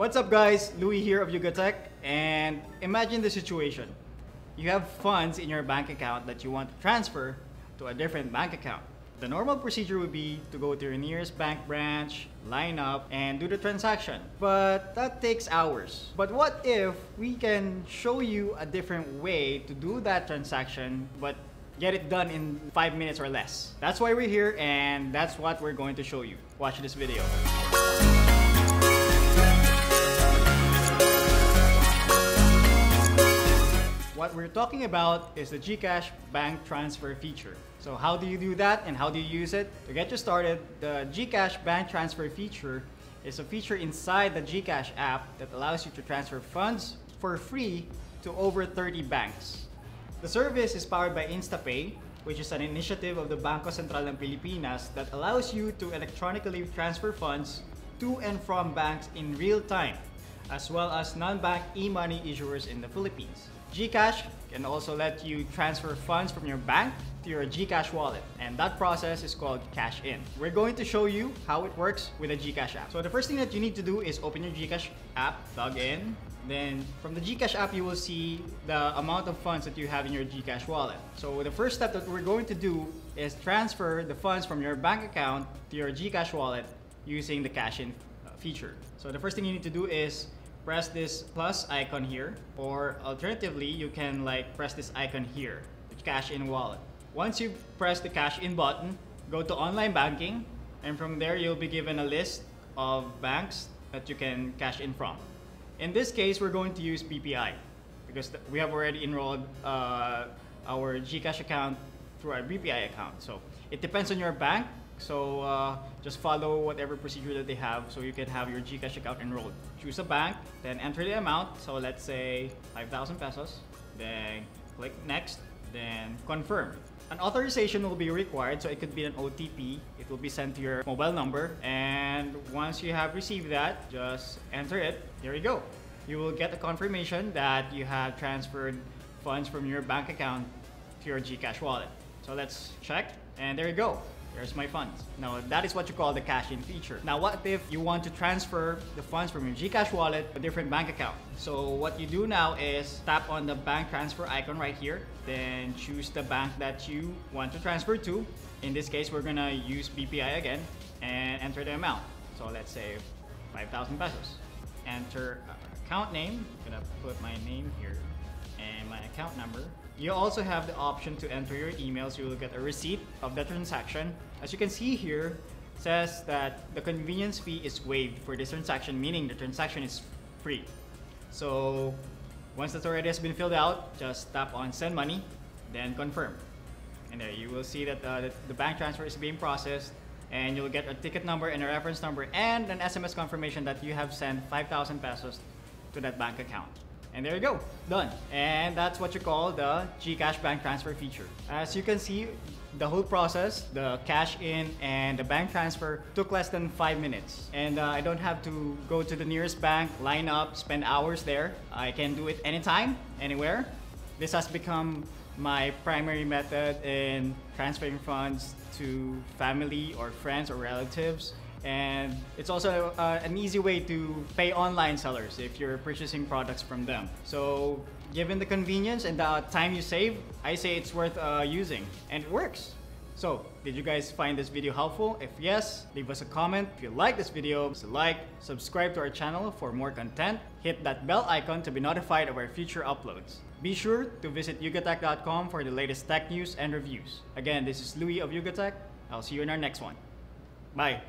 What's up guys? Louis here of Yugatech and imagine the situation. You have funds in your bank account that you want to transfer to a different bank account. The normal procedure would be to go to your nearest bank branch, line up, and do the transaction. But that takes hours. But what if we can show you a different way to do that transaction but get it done in 5 minutes or less? That's why we're here and that's what we're going to show you. Watch this video. What we're talking about is the GCash bank transfer feature. So how do you do that and how do you use it? To get you started, the GCash bank transfer feature is a feature inside the GCash app that allows you to transfer funds for free to over 30 banks. The service is powered by InstaPay, which is an initiative of the Bangko Sentral ng Pilipinas that allows you to electronically transfer funds to and from banks in real time, as well as non-bank e-money issuers in the Philippines. GCash can also let you transfer funds from your bank to your GCash wallet and that process is called cash in. We're going to show you how it works with the GCash app. So the first thing that you need to do is open your GCash app, log in, then from the GCash app you will see the amount of funds that you have in your GCash wallet. So the first step that we're going to do is transfer the funds from your bank account to your GCash wallet using the cash in feature. So the first thing you need to do is press this plus icon here or alternatively you can like press this icon here the cash in wallet. Once you press the cash in button go to online banking and from there you'll be given a list of banks that you can cash in from. In this case we're going to use BPI because we have already enrolled uh, our Gcash account through our BPI account. So it depends on your bank so uh, just follow whatever procedure that they have so you can have your Gcash account enrolled. Choose a bank, then enter the amount. So let's say 5,000 pesos. Then click next, then confirm. An authorization will be required, so it could be an OTP. It will be sent to your mobile number. And once you have received that, just enter it. There you go. You will get a confirmation that you have transferred funds from your bank account to your Gcash wallet. So let's check, and there you go. There's my funds. Now that is what you call the cash in feature. Now what if you want to transfer the funds from your Gcash wallet to a different bank account? So what you do now is tap on the bank transfer icon right here, then choose the bank that you want to transfer to. In this case, we're gonna use BPI again and enter the amount. So let's say 5,000 pesos. Enter account name, I'm gonna put my name here and my account number. You also have the option to enter your emails. You will get a receipt of the transaction. As you can see here, says that the convenience fee is waived for this transaction, meaning the transaction is free. So once that already has been filled out, just tap on send money, then confirm. And there you will see that uh, the bank transfer is being processed and you'll get a ticket number and a reference number and an SMS confirmation that you have sent 5,000 pesos to that bank account. And there you go, done. And that's what you call the GCash bank transfer feature. As you can see, the whole process, the cash in and the bank transfer took less than five minutes. And uh, I don't have to go to the nearest bank, line up, spend hours there. I can do it anytime, anywhere. This has become my primary method in transferring funds to family or friends or relatives and it's also uh, an easy way to pay online sellers if you're purchasing products from them. So given the convenience and the time you save, I say it's worth uh, using and it works. So, did you guys find this video helpful? If yes, leave us a comment. If you like this video, like, subscribe to our channel for more content, hit that bell icon to be notified of our future uploads. Be sure to visit yugatech.com for the latest tech news and reviews. Again, this is Louis of Yugatech. I'll see you in our next one. Bye.